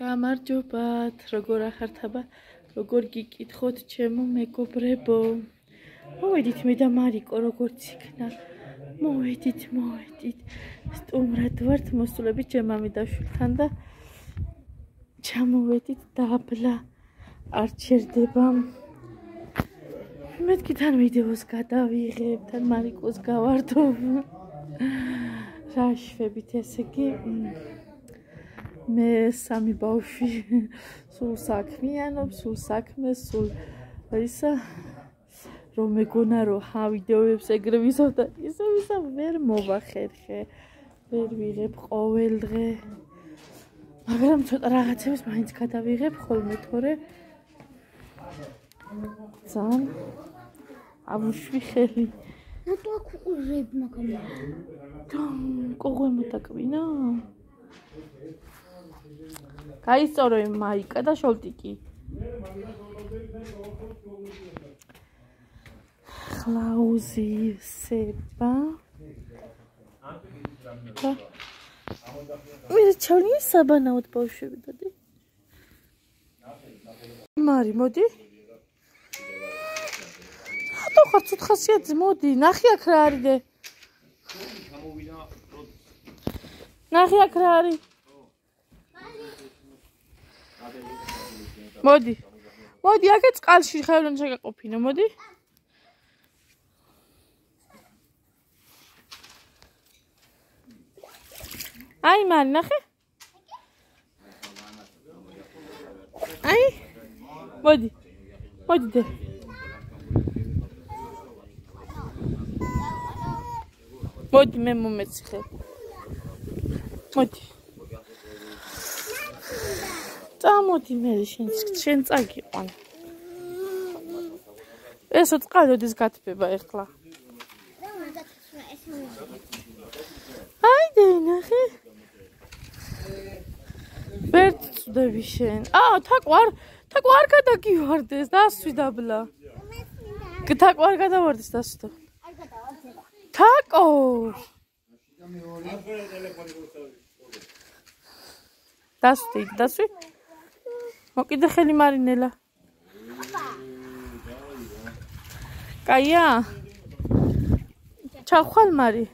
გამარჯობათ, როგორ ახართ აბა? როგორ გიკითხოთ ჩემო მეგობრებო? მოვედით მე და მარიკო როგორც იქნა. მოვედით, მოვედით. სტუმრად ვართ მოსულები ჩემამი და შვილთან და ჩამოვედით დაბლა. არ ჩერდება. მეთქი თან ვიდეოს გადავიღებ, თან მარიკოს გავარდობ. რაშვებით ესე იგი მე სამი ბავშვი სულ საქმიანობ, სულ საქმეს, სულ ისა რომ მეგონა რომ ხა ვიდეოებს ეგრე ვისავ და ისე ვისა ვერ მოვახერხე. ვერ ვიღებ ყოველ დღე. მაგრამ ცოტა რაღაცებს მაინც გადავიღებ ხოლმე თორე ძალიან ამუშვი ხელი. ნუ თუ აქ უყურებ მაგრამ კოღე მოტაკვინა? გაიწორო იმ მაიკა და შოლტიკი. ხლაუზი სება. მე ჩავნი საბანაოდ ბავშვები დადი. მარი მოდი. ხათო ხარ ცუთ ხასიათზე მოდი, ნახე აქ რა არის დე. ნახე აქ რა არის. მოდი. მოდი, აქე წყალში ხევლენ შეგაყოფინო, მოდი. აი, მან ნახე. აი. მოდი. მოდი დე. მოდი მე მომეცხე. მოდი. წამოდი მე შენ შენ წაგიყვან ესო წყალოდის გათბება ეხლა. აი დენახე ვერც წდები შენ. აა თაკვარ თაკვარ გადაგივარდეს დასვი დაბლა თაკვარ გადავარდეს დასვი თაკო! დასვი დასვი მოკიდე ხელი მარინელა. კაია. ჩახვალ მარი.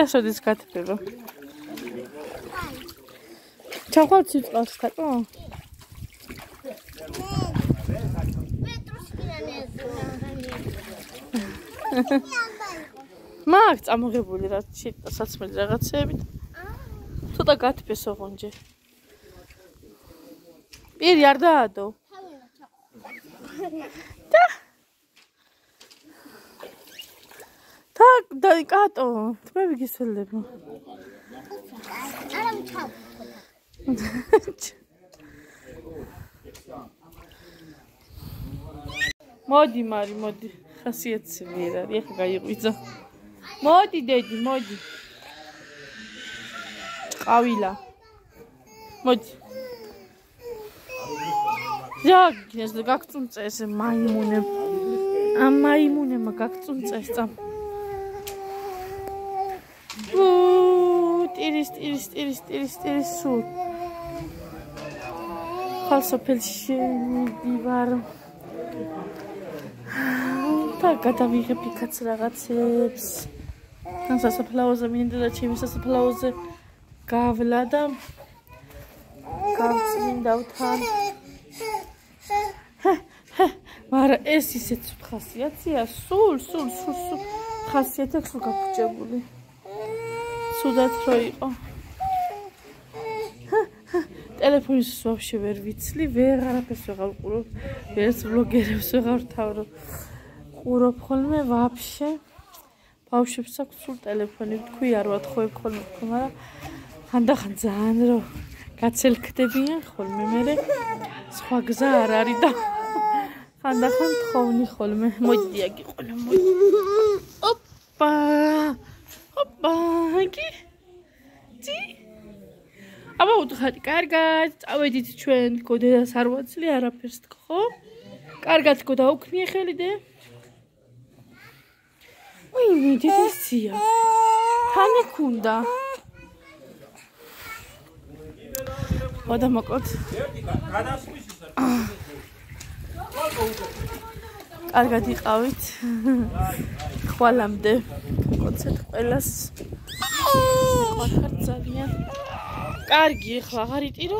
ესოდის გათბება. ჩახვალ ციტყავს ხატო? პეტრუსკინანე. მაგ წამოღებული რა საცმელი რაღაცეებით. ცოტა გათფეს ოღონდ. პირი არ დაადო. და და და კატო, თმები გისველებო. არა მჩავ. მოდი მარი, მოდი. ხასიათი ვერ არის, ახლა გაიყვიძა. მოდი დედი მოდი. ყავილა. მოდი. ზაგინეს გაგწუნწე ეს მაიმუნე ამ მაიმუნემა გაგწუნწე წამ უ ტირის ტირის ტირის ტირის ტირის სუ. ხალსოფელში მიდივარ და გადავიღებ იქაც რაღაცებს ან სასაფლაოზე მინდა და ჩემი სასაფლაოზე გავლა და გავწმინდავ თან. მარა ეს ისეც ხასიათია სულ სულ სულ სულ ხასიათი ხო გაფუჭებული. სუდათ რო იყო. ტელეფონის ვაფშე ვერ ვიცლი ვეღარაფერს ვეღარ ვყურებ ვერც ბლოგერებს ვეღარ თავრო ყურებ ხოლმე ვაფშე ბავშვებს აქვს სულ ტელეფონი, თქვი არ ვათხოვებ ხოლმე, მაგრამ ხანდახან ძალიან რო გაცელქდებიან ხოლმე, მე სხვა გზა არ არის და ხანდახან თხოვნი ხოლმე. მოდი აგი ყოლა, მოდი. ოპა! ოპა! აგი. ძი? აბა უთხარი, კარგად, წავედით ჩვენ, გოდებას არ ვაცლი არაფერს თქო. კარგად გო დაუქმნი ხელი დე. ვინი დიდესია თანი ქუნდა. ვადამოკოთ. კარგად იყავით ხვალამდე. გკოცეთ ყველას. ხვალ ხარ ძალიან. კარგი ახლა აღარ იტირო